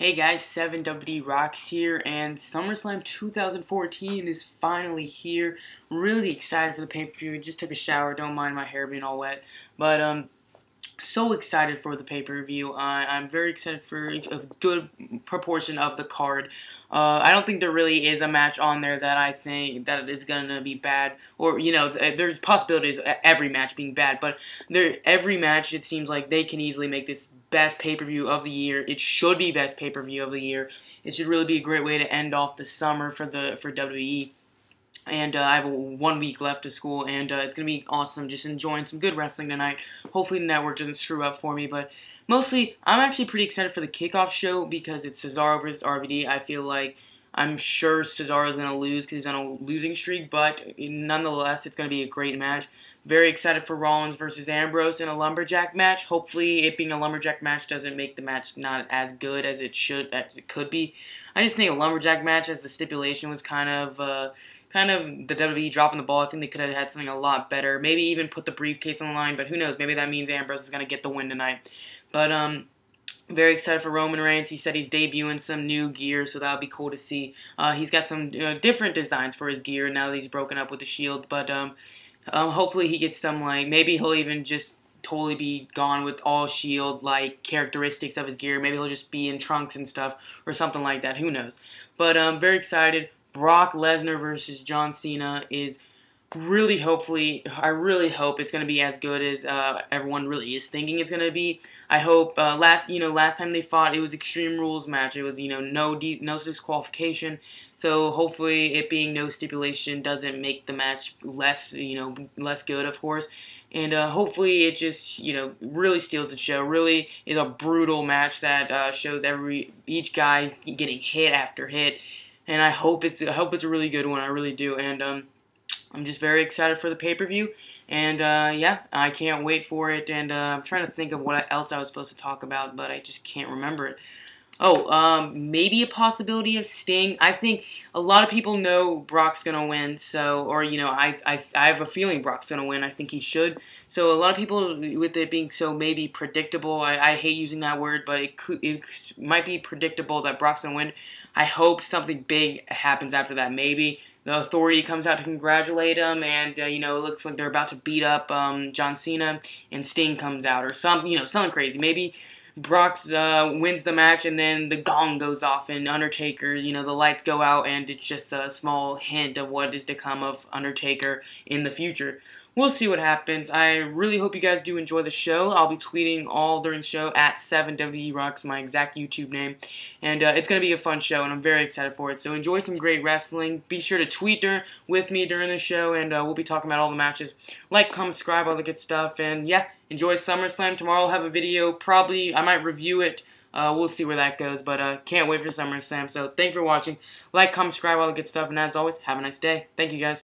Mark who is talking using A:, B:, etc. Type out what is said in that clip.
A: Hey guys, 7WWE Rocks here, and SummerSlam 2014 is finally here. Really excited for the pay-per-view. Just took a shower, don't mind my hair being all wet. But, um, so excited for the pay-per-view. Uh, I'm very excited for a good proportion of the card. Uh, I don't think there really is a match on there that I think that is gonna be bad, or you know, there's possibilities every match being bad, but there every match it seems like they can easily make this best pay-per-view of the year. It should be best pay-per-view of the year. It should really be a great way to end off the summer for the for WWE and uh, I have one week left of school, and uh, it's going to be awesome. Just enjoying some good wrestling tonight. Hopefully the network doesn't screw up for me, but mostly I'm actually pretty excited for the kickoff show because it's Cesaro versus RVD. I feel like I'm sure Cesaro is going to lose because he's on a losing streak, but nonetheless, it's going to be a great match. Very excited for Rollins versus Ambrose in a lumberjack match. Hopefully, it being a lumberjack match doesn't make the match not as good as it should as it could be. I just think a lumberjack match, as the stipulation was kind of, uh, kind of the WWE dropping the ball. I think they could have had something a lot better. Maybe even put the briefcase on the line, but who knows? Maybe that means Ambrose is going to get the win tonight. But um, very excited for Roman Reigns. He said he's debuting some new gear, so that'll be cool to see. Uh, he's got some uh, different designs for his gear now that he's broken up with the Shield, but um, um, hopefully he gets some like maybe he'll even just totally be gone with all shield like characteristics of his gear. Maybe he'll just be in trunks and stuff or something like that. Who knows? But I'm um, very excited. Brock Lesnar versus John Cena is really hopefully I really hope it's going to be as good as uh, everyone really is thinking it's going to be. I hope uh, last you know last time they fought it was Extreme Rules match. It was you know no no disqualification. So hopefully it being no stipulation doesn't make the match less you know less good of course. And uh, hopefully it just, you know, really steals the show. Really is a brutal match that uh, shows every each guy getting hit after hit. And I hope it's I hope it's a really good one. I really do. And um, I'm just very excited for the pay per view. And uh, yeah, I can't wait for it. And uh, I'm trying to think of what else I was supposed to talk about, but I just can't remember it. Oh, um, maybe a possibility of Sting. I think a lot of people know Brock's gonna win, so or you know, I I, I have a feeling Brock's gonna win. I think he should. So a lot of people with it being so maybe predictable. I, I hate using that word, but it could it might be predictable that Brock's gonna win. I hope something big happens after that. Maybe the authority comes out to congratulate him, and uh, you know it looks like they're about to beat up um, John Cena, and Sting comes out or some you know something crazy. Maybe Brock's uh, wins the match, and then the gong goes off, and Undertaker, you know, the lights go out, and it's just a small hint of what is to come of Undertaker in the future we'll see what happens. I really hope you guys do enjoy the show. I'll be tweeting all during the show at 7WWE Rocks, my exact YouTube name. And uh, it's going to be a fun show, and I'm very excited for it. So enjoy some great wrestling. Be sure to tweet during, with me during the show, and uh, we'll be talking about all the matches. Like, comment, subscribe, all the good stuff. And yeah, enjoy SummerSlam. Tomorrow I'll have a video. Probably, I might review it. Uh, we'll see where that goes, but uh, can't wait for SummerSlam. So thanks for watching. Like, comment, subscribe, all the good stuff. And as always, have a nice day. Thank you, guys.